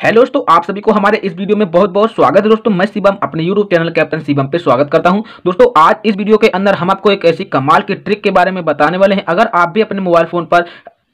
Hello दोस्तों, आप सभी को हमारे इस वीडियो में बहुत बहुत स्वागत है दोस्तों। मैं शिवम, अपने यूट्यूब चैनल कैप्टन शिवम पे स्वागत करता हूँ। दोस्तों, आज इस वीडियो के अंदर हम आपको एक ऐसी कमाल की ट्रिक के बारे में बताने वाले हैं। अगर आप भी अपने मोबाइल फ़ोन पर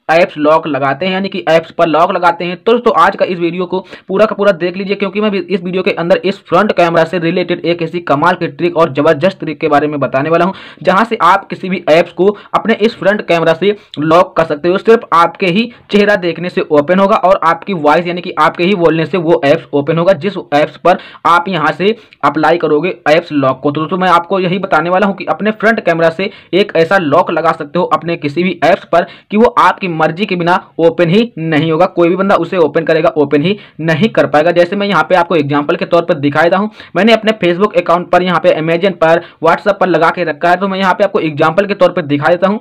ऐप्स लॉक लगाते हैं, यानी कि ऐप्स पर लॉक लगाते हैं। तो दोस्तों, आज का इस वीडियो को पूरा का पूरा देख लीजिए, क्योंकि मैं इस वीडियो के अंदर इस फ्रंट कैमरा से रिलेटेड एक ऐसी कमाल की ट्रिक और ज़बरदस्त ट्रिक के बारे में बताने वाला हूँ, जहाँ से आप किसी भी ऐप्स को अपने इस फ्रंट कैमरा से लॉक कर सकते हो। सिर्फ़ आपके ही चेहरा देखने से ओपन होगा और आपकी वॉइस यानी कि आपके ही बोलने से वो ऐप्स ओपन होगा, जिस ऐप्स पर आप यहाँ से अप्लाई करोगे ऐप्स लॉक को। तो दोस्तों, मैं आपको यही बताने वाला हूँ कि अपने फ्रंट कैमरा से एक ऐसा लॉक लगा सकते हो अपने किसी भी ऐप्स पर कि वो आपकी मर्ज़ी के बिना ओपन ही नहीं होगा। कोई भी बंदा उसे ओपन करेगा ओपन ही नहीं कर पाएगा। जैसे मैं यहाँ पे आपको एग्ज़ाम्पल के तौर पर दिखाई था हूँ। मैंने अपने फेसबुक अकाउंट पर यहाँ पे अमेजन पर व्हाट्सएप पर लगा के रखा है। तो मैं यहाँ पे आपको एग्ज़ाम्पल के तौर पर दिखा देता हूँ।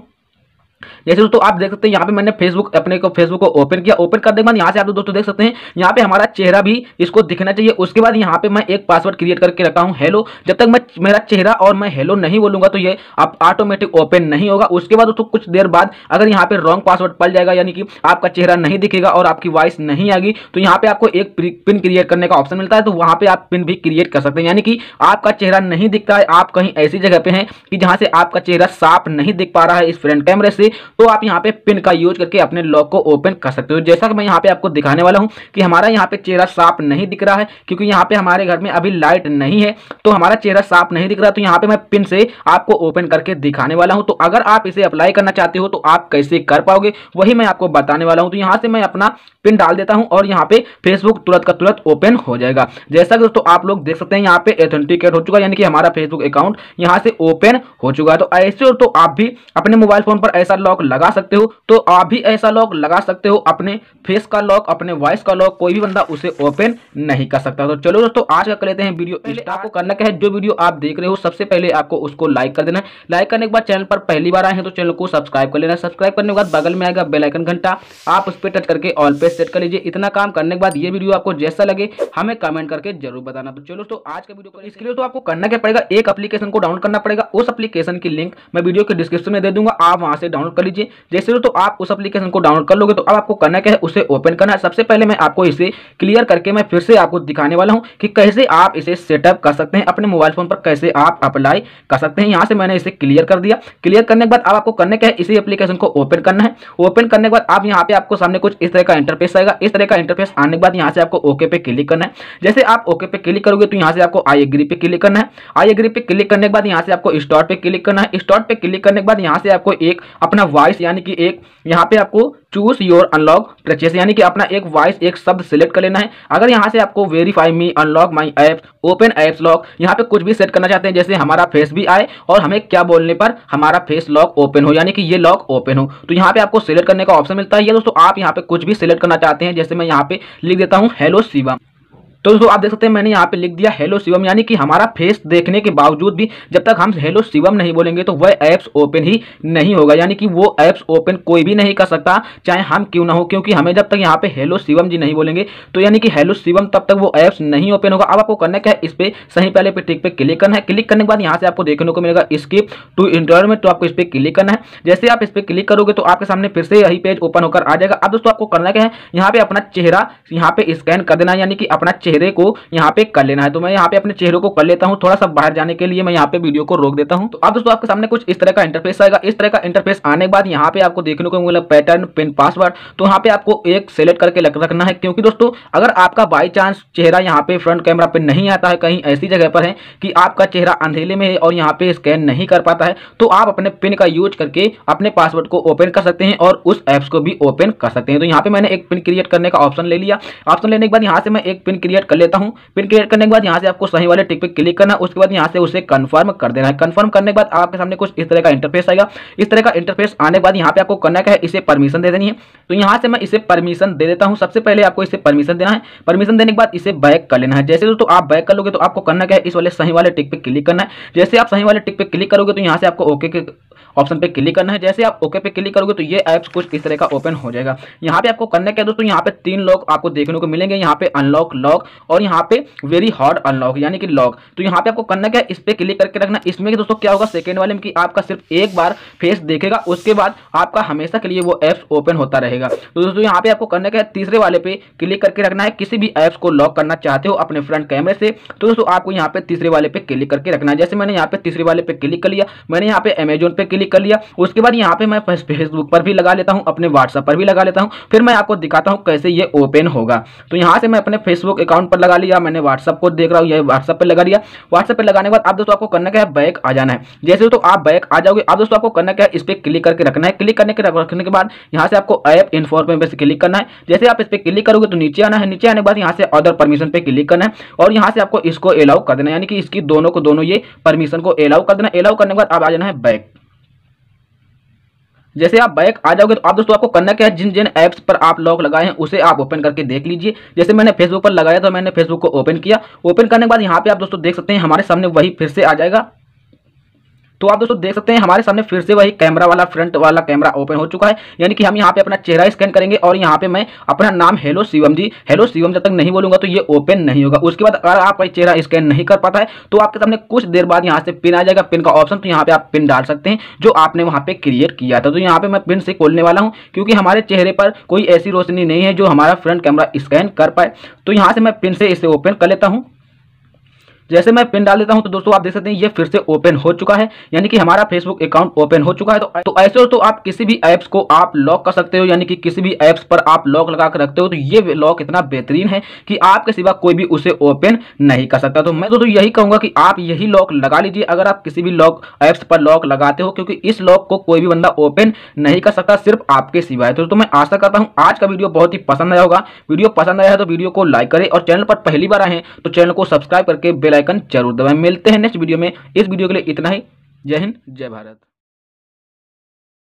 जैसे दोस्तों आप देख सकते हैं, यहाँ पे मैंने फेसबुक अपने को फेसबुक को ओपन किया। ओपन करने के बाद यहाँ से आप दोस्तों देख सकते हैं, यहाँ पे हमारा चेहरा भी इसको दिखना चाहिए। उसके बाद यहाँ पे मैं एक पासवर्ड क्रिएट करके रखा हूँ हेलो जब तक मैं मेरा चेहरा और मैं हेलो नहीं बोलूँगा तो ये आप ऑटोमेटिक ओपन नहीं होगा। उसके बाद दोस्तों, कुछ देर बाद अगर यहाँ पे रॉन्ग पासवर्ड पल जाएगा, यानी कि आपका चेहरा नहीं दिखेगा और आपकी वॉइस नहीं आएगी तो यहाँ पे आपको एक पिन क्रिएट करने का ऑप्शन मिलता है तो वहाँ पे आप पिन भी क्रिएट कर सकते हैं। यानी कि आपका चेहरा नहीं दिखता है, आप कहीं ऐसी जगह पे हैं कि जहाँ से आपका चेहरा साफ़ नहीं दिख पा रहा है इस फ्रंट कैमरे से। तो आप यहाँ पे पिन का यूज़ करके अपने लॉक को ओपन कर सकते हो। जैसा कि मैं यहाँ पे आपको दिखाने वाला हूँ कि हमारा यहाँ पे चेहरा साफ़ नहीं दिख रहा है, क्योंकि यहाँ पे हमारे घर में अभी लाइट नहीं है तो हमारा चेहरा साफ़ नहीं दिख रहा तो यहाँ पे मैं पिन से आपको ओपन करके दिखाने वाला हूँ। तो अगर आप इसे अप्लाई करना चाहते हो तो आप कैसे कर पाओगे, वही मैं आपको बताने वाला हूँ। तो यहाँ से मैं अपना पिन डाल देता हूँ और यहाँ पे फेसबुक तुरंत का तुरंत ओपन हो जाएगा। जैसा कि दोस्तों आप लोग देख सकते हैं, यहाँ पे ऑथेंटिकेट हो चुका है, यानी कि हमारा फेसबुक अकाउंट यहाँ से ओपन हो चुका है। तो ऐसे तो आप भी अपने मोबाइल फ़ोन पर ऐसा लॉक लगा सकते हो तो आप भी ऐसा लॉक लगा सकते हो अपने फेस का लॉक अपने वॉइस का लॉक कोई भी बंदा उसे ओपन नहीं कर सकता। तो चलो दोस्तों आज का कर लेते हैं वीडियो आपको करना क्या है जो वीडियो आप देख रहे हो सबसे पहले आपको उसको लाइक कर देना है। लाइक करने के बाद चैनल पर पहली बार आए हैं तो चैनल को सब्सक्राइब कर लेना सब्सक्राइब करने के बाद बगल में आएगा बेलाइकन घंटा। आप उस पर टच करके ऑल पे सेट कर लीजिए। इतना काम करने के बाद ये वीडियो आपको जैसा लगे हमें कमेंट करके ज़रूर बताना। तो चलो तो आज का वीडियो इसके लिए तो आपको करना क्या पड़ेगा? एक अपलीकेशन को डाउनलोड करना पड़ेगा। उस अपलीकेशन की लिंक मैं वीडियो के डिस्क्रिप्शन में दे दूँगा। आप वहाँ से डाउनलोड कर लीजिए। जैसे तो आप उस अपलीकेशन को डाउनलोड कर लोगे। तो अब आपको करना क्या है? उसे ओपन करना है। सबसे पहले मैं आपको इसे क्लियर करके मैं फिर से आपको दिखाने वाला हूँ कि कैसे आप इसे सेटअप कर सकते हैं अपने मोबाइल फ़ोन पर। कैसे आप अप्लाई कर सकते हैं। यहाँ से मैंने इसे क्लियर कर दिया। क्लियर करने के बाद अब आपको करने क्या है? इसी एप्लीकेशन को ओपन करना है। ओपन करने के बाद आप यहाँ पे आपको सामने कुछ इस तरह का इंटरफेस आएगा। इस तरह का इंटरफेस आने के बाद यहाँ से आपको ओके पे क्लिक करना है। जैसे आप ओके पे क्लिक करोगे तो यहाँ से आपको आई एग्री पे क्लिक करना है। आई एग्री पे क्लिक करने के बाद यहाँ से आपको स्टार्ट पे क्लिक करना है। स्टार्ट पे क्लिक करने के बाद यहाँ से आपको एक अपना वॉइस यानी कि एक, यहाँ पे आपको चूज़ योर अनलॉक परचेस यानी कि अपना एक वॉइस एक शब्द सिलेक्ट कर लेना है। अगर यहाँ से आपको verify me unlock my app open apps lock यहाँ पे कुछ भी सेट करना चाहते हैं, जैसे हमारा फेस भी आए और हमें क्या बोलने पर हमारा फेस लॉक ओपन हो, यानी कि ये लॉक ओपन हो। तो यहाँ पे आपको सिलेक्ट करने का ऑप्शन मिलता है। ये दोस्तों, आप यहाँ पे कुछ भी सिलेक्ट करना चाहते हैं, जैसे मैं यहाँ पे लिख देता हूँ हेलो शिवम तो दोस्तों, आप देख सकते हैं, मैंने यहाँ पे लिख दिया हेलो शिवम यानी कि हमारा फेस देखने के बावजूद भी जब तक हम हेलो शिवम नहीं बोलेंगे तो वह ऐप्स ओपन ही नहीं होगा। यानी कि वो ऐप्स ओपन कोई भी नहीं कर सकता, चाहे हम क्यों ना हो, क्योंकि हमें जब तक यहाँ पे हेलो शिवम जी नहीं बोलेंगे तो यानी कि हेलो शिवम तब तक वो ऐप्स नहीं ओपन होगा। अब आपको करना क्या है, इस पर सही पहले पे टिक पे क्लिक करना है। क्लिक करने के बाद यहाँ से आपको देखने को मिलेगा स्किप टू इंटरव्यू में तो आपको इस पर क्लिक करना है। जैसे आप इस पर क्लिक करोगे तो आपके सामने फिर से यही पेज ओपन होकर आ जाएगा। अब दोस्तों, आपको करना क्या है, यहाँ पे अपना चेहरा यहाँ पे स्कैन कर देना, यानी कि अपना चेहरे को यहाँ पे कर लेना है। तो मैं यहाँ पे अपने चेहरे को कर लेता हूँ। थोड़ा सा बाहर जाने के लिए मैं यहाँ पे वीडियो को रोक देता हूँ। तो अब दोस्तों आपके सामने कुछ इस तरह का इंटरफेस आएगा। इस तरह का इंटरफेस आने के बाद यहाँ पे आपको देखने को मिला पैटर्न पिन पासवर्ड तो यहाँ पे आपको एक सेलेक्ट करके रखना है। क्योंकि दोस्तों, अगर आपका बाई चांस चेहरा यहाँ पे फ्रंट कैमरा पे नहीं आता है, कहीं ऐसी जगह पर है कि आपका चेहरा अंधेले में है और यहाँ पे स्कैन नहीं कर पाता है तो आप अपने पिन का यूज़ करके अपने पासवर्ड को ओपन कर सकते हैं और उस एप्स को भी ओपन कर सकते हैं। तो यहाँ पे मैंने एक पिन क्रिएट करने का ऑप्शन ले लिया। ऑप्शन लेने के बाद यहाँ से मैं एक पिन क्रिएट कर लेता हूँ। पिन क्रिएट करने के बाद यहाँ से आपको सही वाले टिक पे क्लिक करना, उसके बाद यहाँ से उसे कंफर्म कर देना है। कंफर्म करने के बाद आपके सामने कुछ इस तरह का इंटरफेस आएगा। इस तरह का इंटरफेस आने के बाद यहाँ पे आपको करना क्या है? इसे परमिशन दे देनी है। तो यहाँ से मैं इसे परमिशन दे देता हूँ। सबसे पहले आपको इसे परमिशन देना है। परमिशन देने के बाद इसे बैक कर लेना है। जैसे दोस्तों आप बैक कर लोगे तो आपको करना क्या है? इस वाले सही वाले टिक पे क्लिक करना है। जैसे आप सही वाले टिक पे क्लिक करोगे तो यहाँ से आपको ओके ऑप्शन पे क्लिक करना है। जैसे आप ओके पे क्लिक करोगे तो ये ऐप्स कुछ इस तरह का ओपन हो जाएगा। यहाँ पे आपको करना क्या दोस्तों। यहाँ पे तीन लॉक आपको देखने को मिलेंगे। यहाँ पे अनलॉक लॉक और यहाँ पे वेरी हार्ड अनलॉक यानी कि लॉक तो यहाँ पे आपको करना क्या है। इस पे क्लिक करके रखना। इसमें दोस्तों क्या होगा? सेकेंड वाले में कि आपका सिर्फ़ एक बार फेस देखेगा। उसके बाद आपका हमेशा के लिए वो एप्स ओपन होता रहेगा। तो दोस्तों यहाँ पे आपको करना क्या तीसरे वाले पे क्लिक करके रखना है। किसी भी एप्स को लॉक करना चाहते हो अपने फ्रंट कैमरे से तो दोस्तों आपको यहाँ पे तीसरे वाले पे क्लिक करके रखना है। जैसे मैंने यहाँ पे तीसरे वाले पे क्लिक कर लिया। मैंने यहाँ पे अमेजोन पे क्लिक कर लिया। उसके बाद यहाँ पे मैं फेसबुक पर भी लगा लेता हूँ, अपने व्हाट्सएप पर भी लगा लेता हूँ। फिर मैं आपको दिखाता हूँ कैसे ये ओपन होगा। तो यहाँ से मैं अपने फेसबुक अकाउंट पर लगा लिया, मैंने व्हाट्सएप को देख रहा हूँ ये व्हाट्सएप पर लगा लिया। व्हाट्सएप पर लगाने के बाद आप दोस्तों आपको करना क्या है, बैक आ जाना है। जैसे तो आप बैक आ जाओगे, आप दोस्तों आपको करना क्या है, इस पर क्लिक करके रखना है। क्लिक करने के रखने के बाद यहाँ से आपको ऐप इन्फॉर्मेशन पे क्लिक करना है। जैसे आप इस पर क्लिक करोगे तो नीचे आना है। नीचे आने के बाद यहाँ से अदर परमिशन पे क्लिक करना है। और यहाँ से आपको इसको अलाउ कर देना यानी कि इसकी दोनों को दोनों ये परमिशन को अलाउ कर देना अलाउ करने के बाद आप आ जाना है बैक। जैसे आप बैक आ जाओगे तो आप दोस्तों, आपको करना क्या है। जिन जिन ऐप्स पर आप लॉक लगाए हैं, उसे आप ओपन करके देख लीजिए। जैसे मैंने फेसबुक पर लगाया तो मैंने फेसबुक को ओपन किया। ओपन करने के बाद यहाँ पे आप दोस्तों देख सकते हैं, हमारे सामने वही फिर से आ जाएगा। तो आप दोस्तों देख सकते हैं, हमारे सामने फिर से वही कैमरा वाला, फ्रंट वाला कैमरा ओपन हो चुका है। यानी कि हम यहाँ पे अपना चेहरा स्कैन करेंगे और यहाँ पे मैं अपना नाम हेलो शिवम जी। हेलो शिवम जब तक नहीं बोलूँगा तो ये ओपन नहीं होगा। उसके बाद अगर आप चेहरा स्कैन नहीं कर पाता है तो आपके सामने कुछ देर बाद यहाँ से पिन आ जाएगा। पिन का ऑप्शन तो यहाँ पे आप पिन डाल सकते हैं, जो आपने वहाँ पे क्रिएट किया था। तो यहाँ पे मैं पिन से खोलने वाला हूँ, क्योंकि हमारे चेहरे पर कोई ऐसी रोशनी नहीं है जो हमारा फ्रंट कैमरा स्कैन कर पाए। तो यहाँ से मैं पिन से इसे ओपन कर लेता हूँ। जैसे मैं पिन डाल देता हूँ तो दोस्तों आप देख सकते हैं ये फिर से ओपन हो चुका है। यानी कि हमारा फेसबुक अकाउंट ओपन हो चुका है। तो, तो ऐसे हो तो आप किसी भी ऐप्स को आप लॉक कर सकते हो यानी कि किसी भी ऐप्स पर आप लॉक लगा कर रखते हो तो ये लॉक इतना बेहतरीन है कि आपके सिवा कोई भी उसे ओपन नहीं कर सकता। तो मैं दोस्तों यही कहूँगा कि आप यही लॉक लगा लीजिए अगर आप किसी भी लॉक ऐप्स पर लॉक लगाते हो क्योंकि इस लॉक को कोई भी बंदा ओपन नहीं कर सकता सिर्फ़ आपके सिवाय। तो, तो मैं आशा करता हूँ आज का वीडियो बहुत ही पसंद आया होगा। वीडियो पसंद आया है तो वीडियो को लाइक करें और चैनल पर पहली बार आए तो चैनल को सब्सक्राइब करके बेलाइकन ज़रूर दबाएँ। मिलते हैं नेक्स्ट वीडियो में। इस वीडियो के लिए इतना ही। जय हिंद, जय भारत।